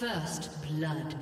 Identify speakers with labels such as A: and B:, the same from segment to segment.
A: First blood.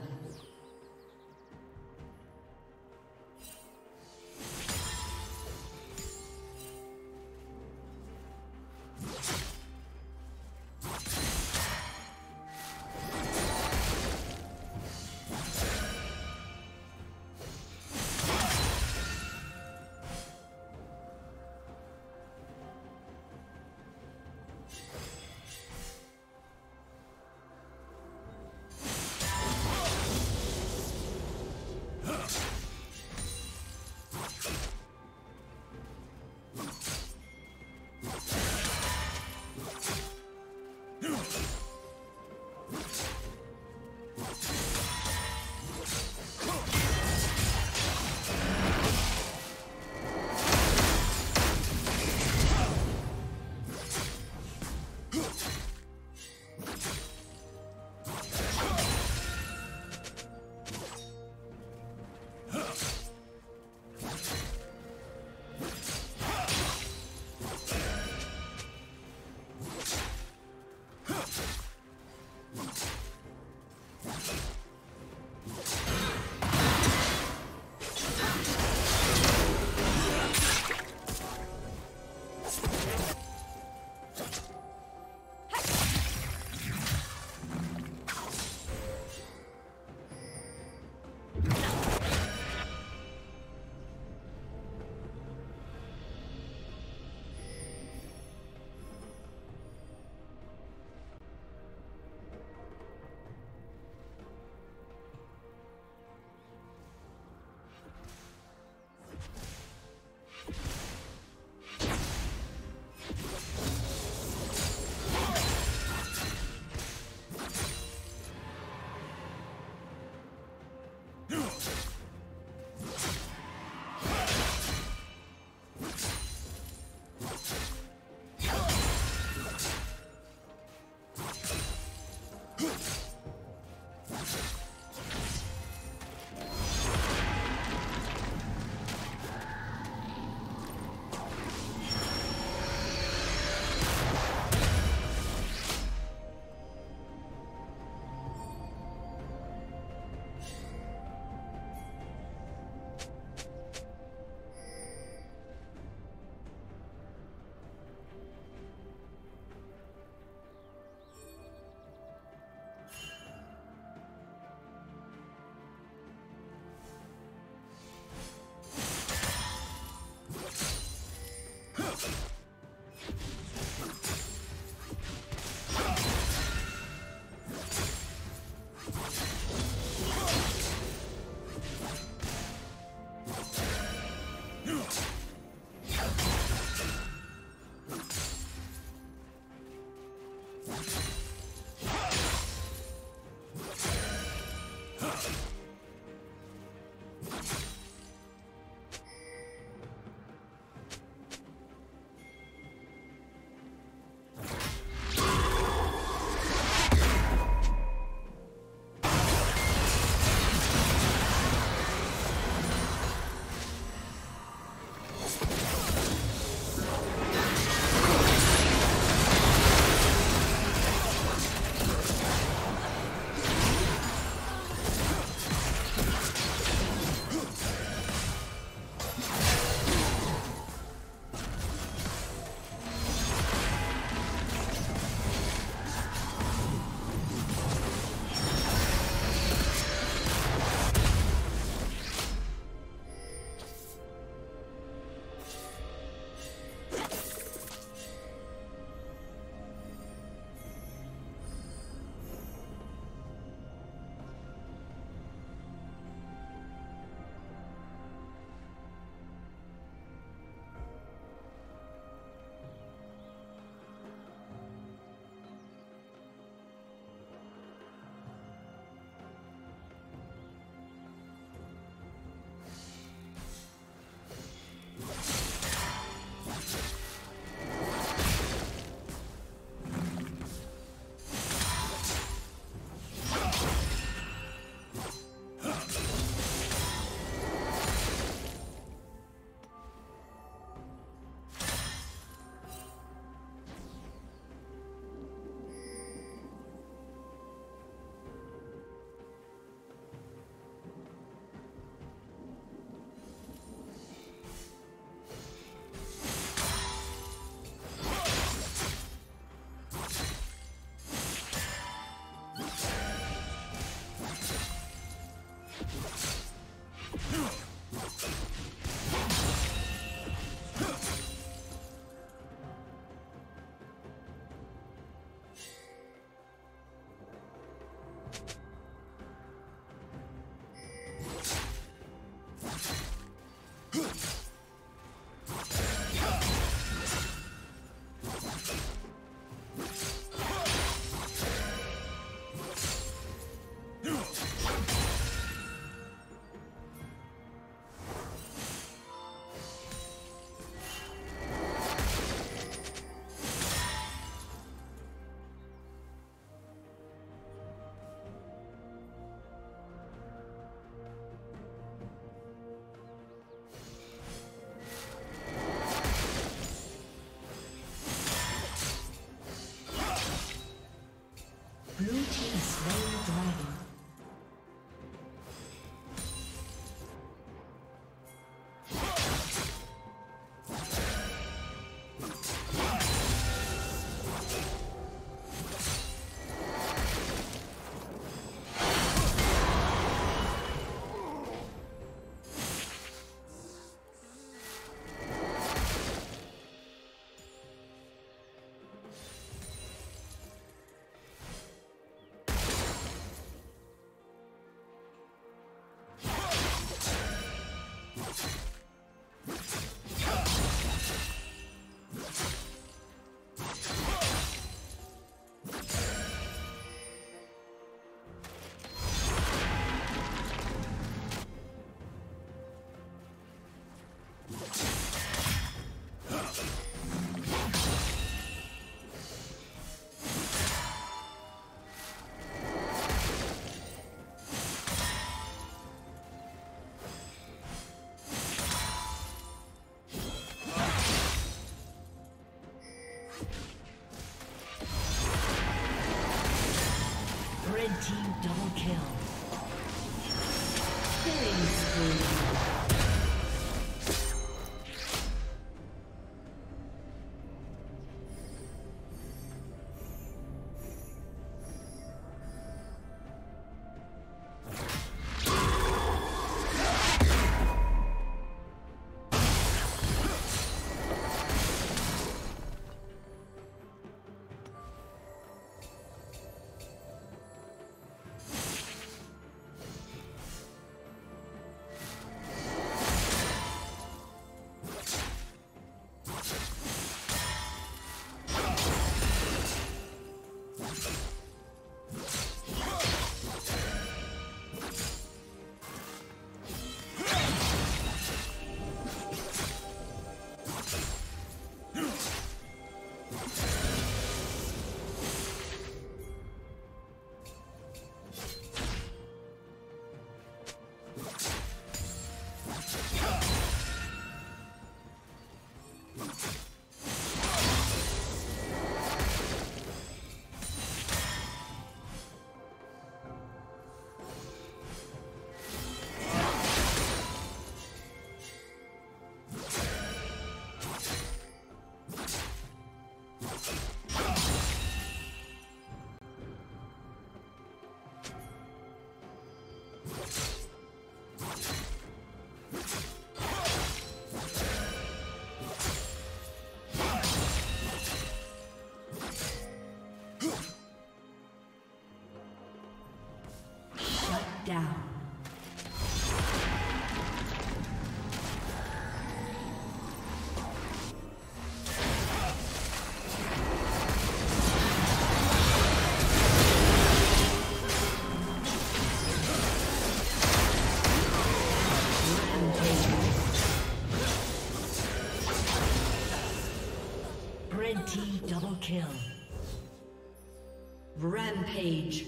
A: Down. Red team double kill. Rampage.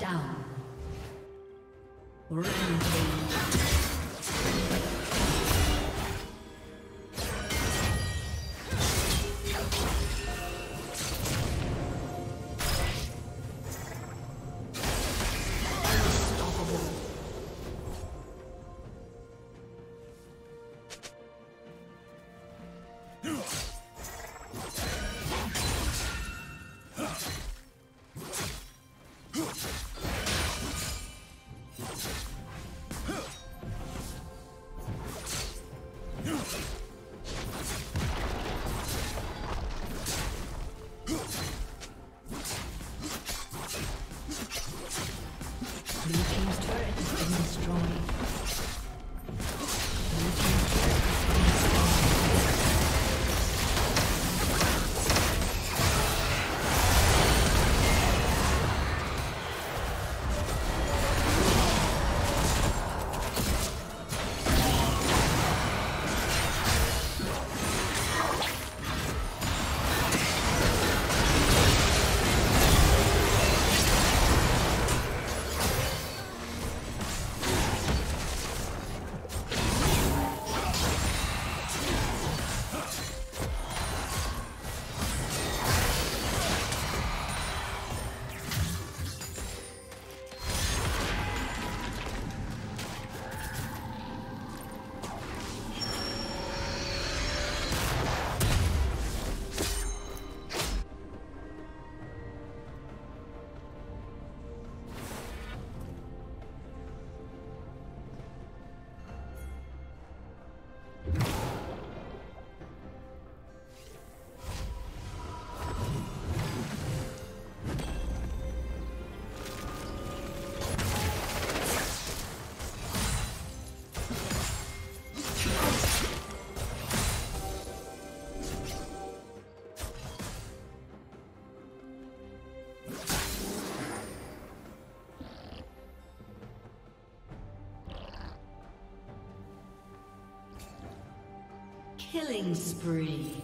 A: down. Killing spree.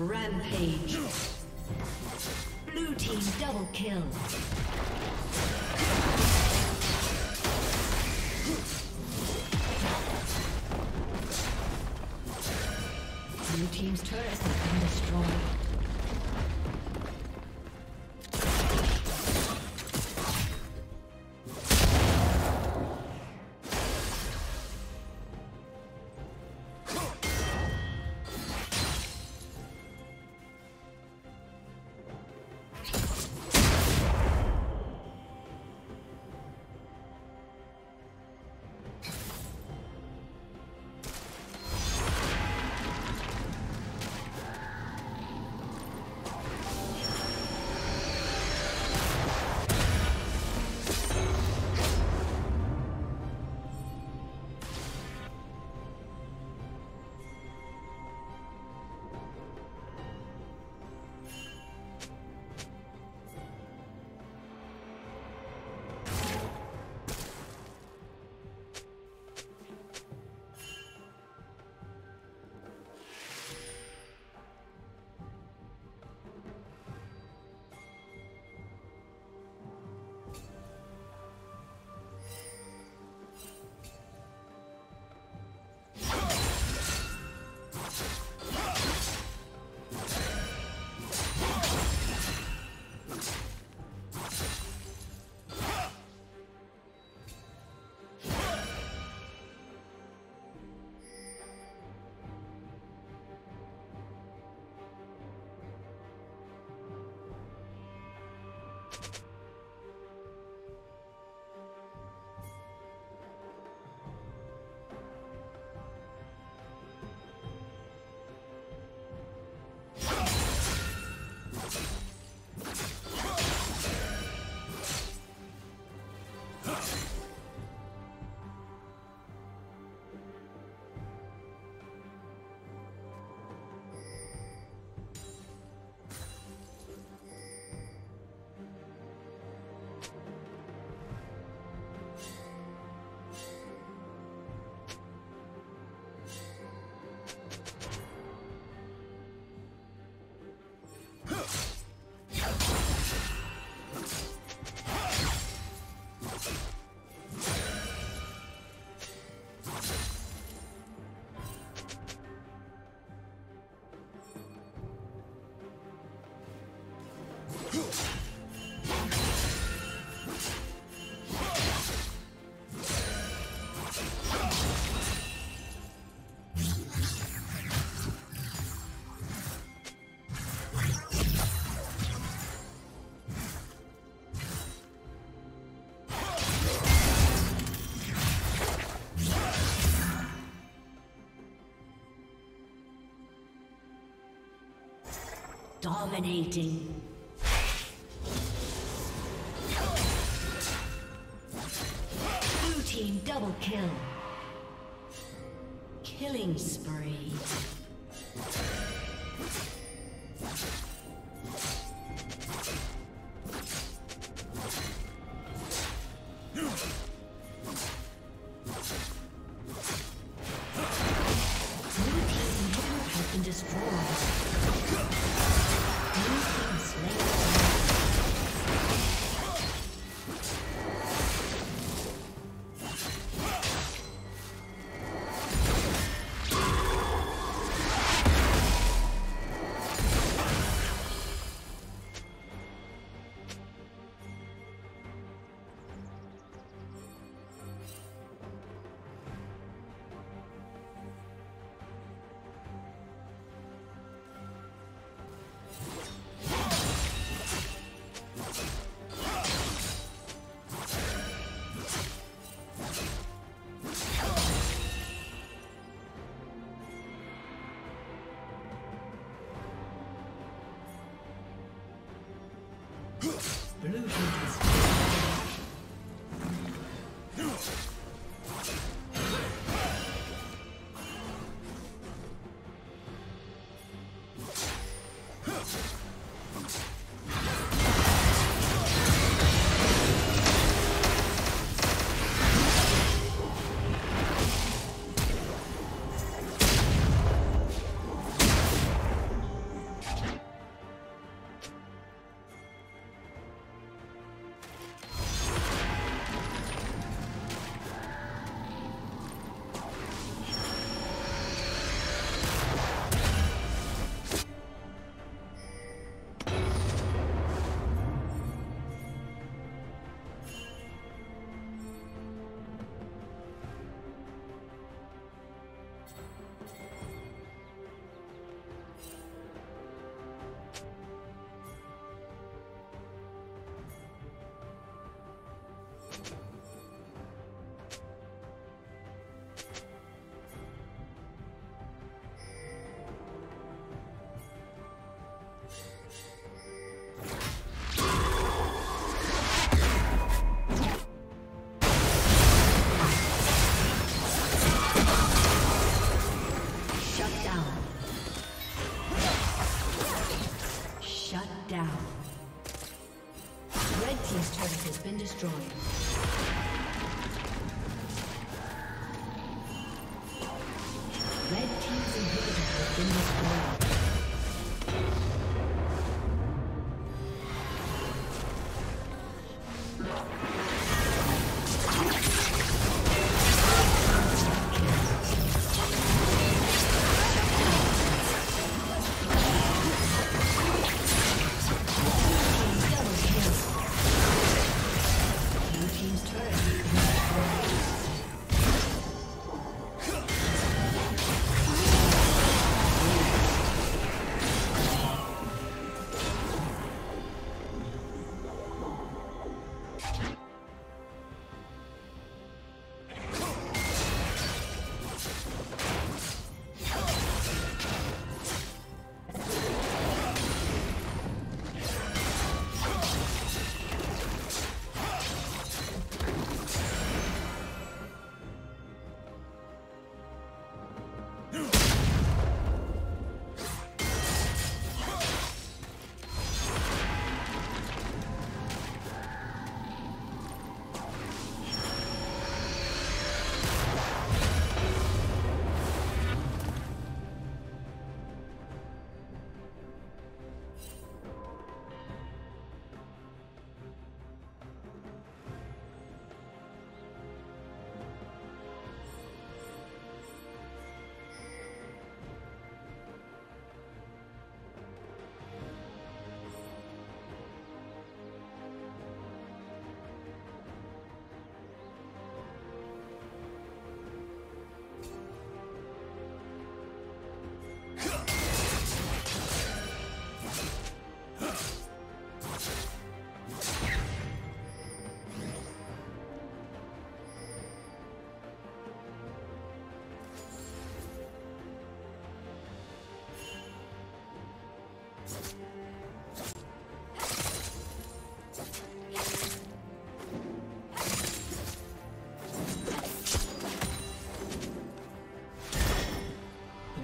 A: Rampage. Blue team double kill. Blue team's turret has been destroyed. Dominating. Blue team double kill. Killing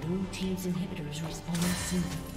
A: Blue Team's inhibitor is respawning soon.